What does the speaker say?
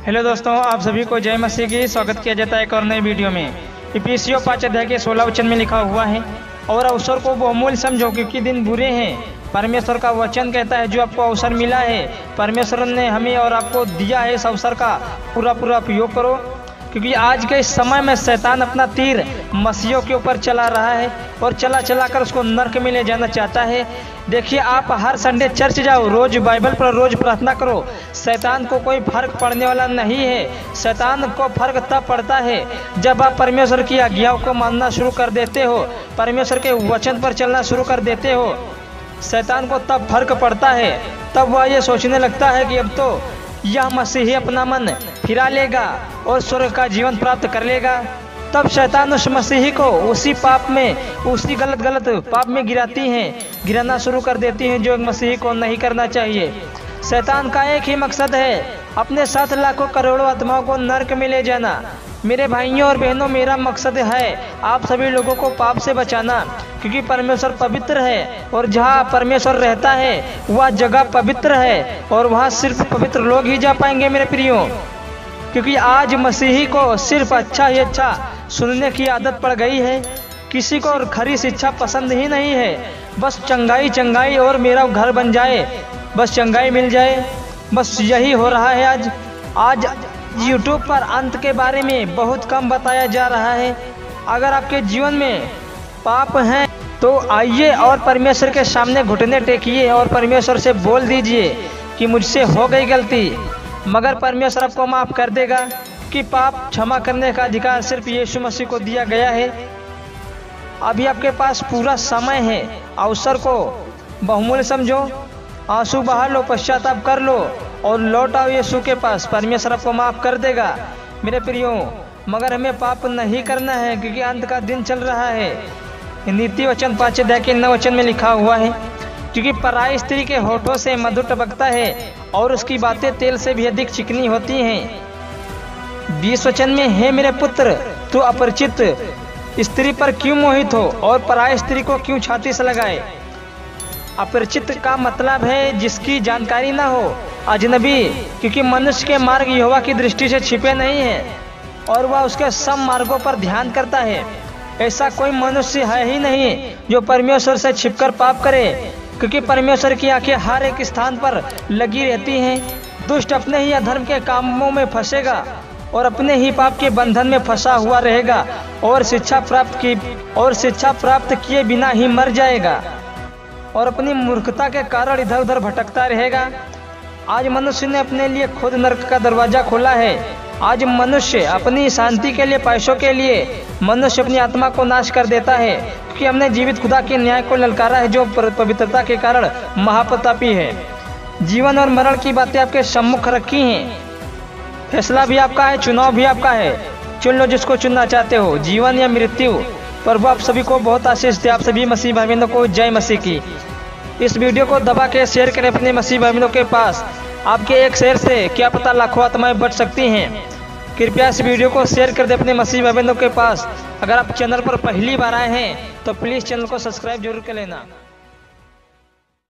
Hello दोस्तों, आप सभी को जय मसीह की स्वागत किया जाता है एक और नए वीडियो में। इपीसीओ पाँच अध्याय के सोलह वचन में लिखा हुआ है, और अवसर को बहुमूल्य समझो, क्योंकि दिन बुरे हैं। परमेश्वर का वचन कहता है, जो आपको अवसर मिला है, परमेश्वर ने हमें और आपको दिया है इस अवसर का पूरा पूरा उपयोग करो। क्योंकि आज के इस समय में शैतान अपना तीर मसीहों के ऊपर चला रहा है और चला चला कर उसको नर्क में ले जाना चाहता है। देखिए, आप हर संडे चर्च जाओ, रोज बाइबल पर रोज प्रार्थना करो। शैतान को कोई फ़र्क पड़ने वाला नहीं है। शैतान को फ़र्क तब पड़ता है जब आप परमेश्वर की आज्ञाओं को मानना शुरू कर देते हो, परमेश्वर के वचन पर चलना शुरू कर देते हो। शैतान को तब फ़र्क पड़ता है, तब वह ये सोचने लगता है कि अब तो यह मसीही अपना मन फिरा लेगा और स्वर्ग का जीवन प्राप्त कर लेगा। तब शैतान उस मसीही को उसी पाप में, उसी गलत गलत पाप में गिराती हैं, गिराना शुरू कर देती हैं जो एक मसीही को नहीं करना चाहिए। शैतान का एक ही मकसद है, अपने साथ लाखों करोड़ों आत्माओं को नर्क में ले जाना। मेरे भाइयों और बहनों, मेरा मकसद है आप सभी लोगों को पाप से बचाना। क्योंकि परमेश्वर पवित्र है और जहाँ परमेश्वर रहता है, वह जगह पवित्र है और वहाँ सिर्फ़ पवित्र लोग ही जा पाएँगे मेरे प्रियो। क्योंकि आज मसीही को सिर्फ़ अच्छा ही अच्छा सुनने की आदत पड़ गई है। किसी को और खरी शिक्षा पसंद ही नहीं है। बस चंगाई चंगाई और मेरा घर बन जाए, बस चंगाई मिल जाए। बस यही हो रहा है आज। आज यूट्यूब पर अंत के बारे में बहुत कम बताया जा रहा है। अगर आपके जीवन में पाप हैं तो आइए और परमेश्वर के सामने घुटने टेकिए और परमेश्वर से बोल दीजिए कि मुझसे हो गई गलती। मगर परमेश्वर आपको माफ़ कर देगा कि पाप क्षमा करने का अधिकार सिर्फ़ यीशु मसीह को दिया गया है। अभी आपके पास पूरा समय है, अवसर को बहुमूल्य समझो, आँसू बहा लो, पश्चाताप कर लो और लौट आओ यीशु के पास। परमेश्वर आपको माफ़ कर देगा, मेरे प्रियो, मगर हमें पाप नहीं करना है, क्योंकि अंत का दिन चल रहा है। नीति वचन पाँच अध्याय के नौ वचन में लिखा हुआ है, क्योंकि पराय स्त्री के होठों से मधु टपकता है और उसकी बातें तेल से भी अधिक चिकनी होती हैं। बीस वचन में, हे मेरे पुत्र, तू अपरिचित स्त्री पर क्यों मोहित हो और पराय स्त्री को क्यों छाती से लगाए? अपरिचित का मतलब है जिसकी जानकारी ना हो, अजनबी, क्योंकि मनुष्य के मार्ग युवा की दृष्टि से छिपे नहीं है और वह उसके सब मार्गों पर ध्यान करता है। ऐसा कोई मनुष्य है ही नहीं जो परमेश्वर से छिपकर पाप करे, क्योंकि परमेश्वर की आँखें हर एक स्थान पर लगी रहती हैं। दुष्ट अपने ही अधर्म के कामों में फंसेगा और अपने ही पाप के बंधन में फंसा हुआ रहेगा और शिक्षा प्राप्त की, और शिक्षा प्राप्त किए बिना ही मर जाएगा और अपनी मूर्खता के कारण इधर उधर भटकता रहेगा। आज मनुष्य ने अपने लिए खुद नर्क का दरवाज़ा खोला है। आज मनुष्य अपनी शांति के लिए पैसों के लिए मनुष्य अपनी आत्मा को नाश कर देता है, क्योंकि हमने जीवित खुदा के न्याय को ललकारा है, जो पवित्रता के कारण महाप्रतापी है। जीवन और मरण की बातें आपके सम्मुख रखी हैं। फैसला भी आपका है, चुनाव भी आपका है। चुन लो जिसको चुनना चाहते हो, जीवन या मृत्यु। प्रभु आप सभी को बहुत आशीष दे, आप सभी मसीह भाई को जय मसीह की। इस वीडियो को दबा के शेयर करें अपने मसीह भाई के पास। आपके एक शेयर से क्या पता लाखों आत्माएँ बच सकती हैं। कृपया इस वीडियो को शेयर कर दें अपने मसीह भाई बहनों के पास। अगर आप चैनल पर पहली बार आए हैं तो प्लीज़ चैनल को सब्सक्राइब ज़रूर कर लेना।